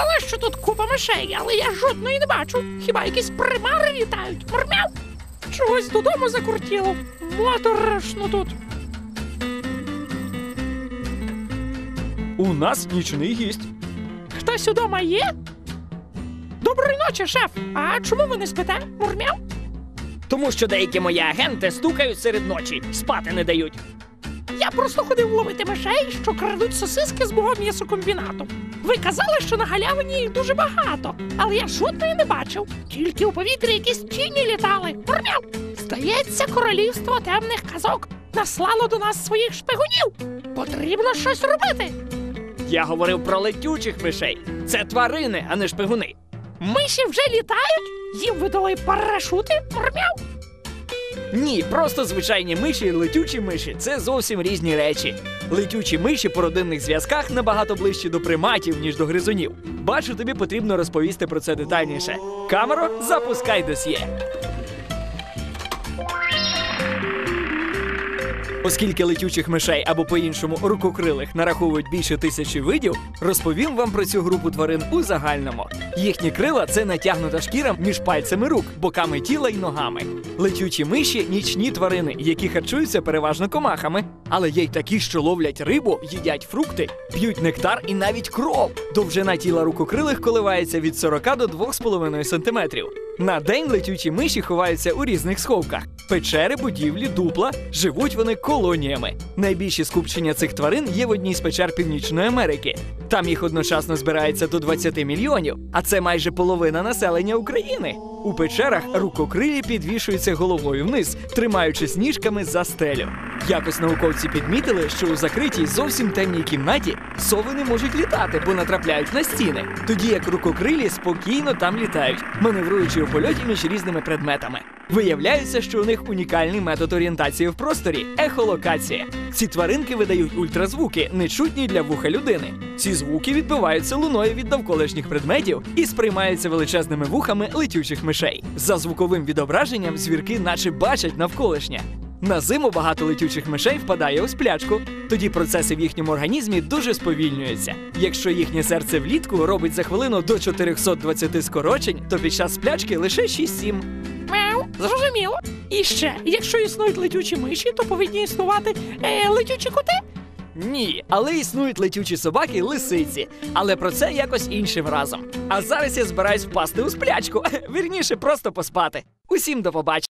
казала, що тут купа мишей, але я жодної не бачу. Хіба якісь примари літають? Мурмяв? Чогось додому закуртіло. Моторошно тут. У нас нічний гість. Хтось удома є? Доброї ночі, шеф. А чому ви не спите? Мурмяв? Тому що деякі мої агенти стукають серед ночі, спати не дають. Я просто ходив ловити мишей, що крадуть сосиски з мого м'ясокомбінату. Ви казали, що на галявині їх дуже багато, але я жодної не бачив. Тільки у повітрі якісь тіні літали. Мурмяв! Здається, королівство темних казок наслало до нас своїх шпигунів. Потрібно щось робити. Я говорив про летючих мишей. Це тварини, а не шпигуни. Миші вже літають, їм видали парашути. Мурмяв! Ні, просто звичайні миші і летючі миші це зовсім різні речі. Летючі миші по родинних зв'язках набагато ближчі до приматів, ніж до гризунів. Бачу, тобі потрібно розповісти про це детальніше. Камеро, запускай досьє. Оскільки летючих мишей або по-іншому рукокрилих нараховують більше тисячі видів, розповім вам про цю групу тварин у загальному. Їхні крила це натягнута шкіра між пальцями рук, боками тіла і ногами. Летючі миші нічні тварини, які харчуються переважно комахами, але є й такі, що ловлять рибу, їдять фрукти, п'ють нектар і навіть кров. Довжина тіла рукокрилих коливається від 40 до 2,5 см. На день летючі миші ховаються у різних сховках: печери, будівлі, дупла. Живуть вони колоніями. Найбільші скупчення цих тварин є в одній з печер Північної Америки. Там їх одночасно збирається до 20 мільйонів, а це майже половина населення України. У печерах рукокрилі підвішуються головою вниз, тримаючись ніжками за стелю. Якось науковці підмітили, що у закритій зовсім темній кімнаті сови не можуть літати, бо натрапляють на стіни, тоді як рукокрилі спокійно там літають, маневруючи у польоті між різними предметами. Виявляється, що у них унікальний метод орієнтації в просторі ехолокація. Ці тваринки видають ультразвуки, нечутні для вуха людини. Ці звуки відбиваються луною від навколишніх предметів і сприймаються величезними вухами летючих мишей. За звуковим відображенням звірки наче бачать навколишнє. На зиму багато летючих мишей впадає у сплячку. Тоді процеси в їхньому організмі дуже сповільнюються. Якщо їхнє серце влітку робить за хвилину до 420 скорочень, то під час сплячки лише 6-7. Мяу, зрозуміло. І ще, якщо існують летючі миші, то повинні існувати е, летючі коти. Ні, але існують летючі собаки лисиці. Але про це якось іншим разом. А зараз я збираюсь впасти у сплячку. Вірніше, просто поспати. Усім до побачення.